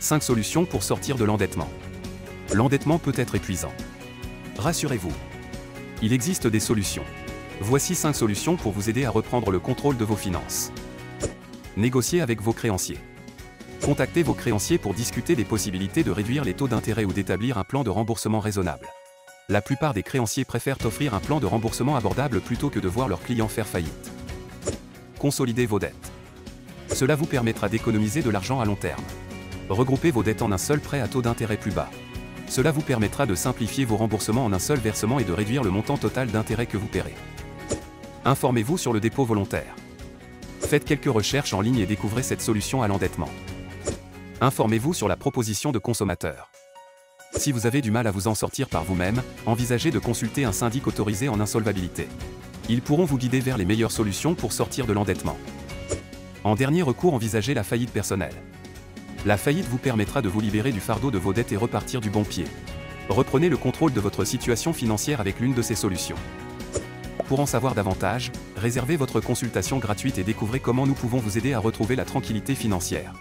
5 solutions pour sortir de l'endettement. L'endettement peut être épuisant. Rassurez-vous. Il existe des solutions. Voici 5 solutions pour vous aider à reprendre le contrôle de vos finances. Négocier avec vos créanciers. Contactez vos créanciers pour discuter des possibilités de réduire les taux d'intérêt ou d'établir un plan de remboursement raisonnable. La plupart des créanciers préfèrent offrir un plan de remboursement abordable plutôt que de voir leurs clients faire faillite. Consolidez vos dettes. Cela vous permettra d'économiser de l'argent à long terme. Regroupez vos dettes en un seul prêt à taux d'intérêt plus bas. Cela vous permettra de simplifier vos remboursements en un seul versement et de réduire le montant total d'intérêt que vous paierez. Informez-vous sur le dépôt volontaire. Faites quelques recherches en ligne et découvrez cette solution à l'endettement. Informez-vous sur la proposition de consommateur. Si vous avez du mal à vous en sortir par vous-même, envisagez de consulter un syndic autorisé en insolvabilité. Ils pourront vous guider vers les meilleures solutions pour sortir de l'endettement. En dernier recours, envisagez la faillite personnelle. La faillite vous permettra de vous libérer du fardeau de vos dettes et repartir du bon pied. Reprenez le contrôle de votre situation financière avec l'une de ces solutions. Pour en savoir davantage, réservez votre consultation gratuite et découvrez comment nous pouvons vous aider à retrouver la tranquillité financière.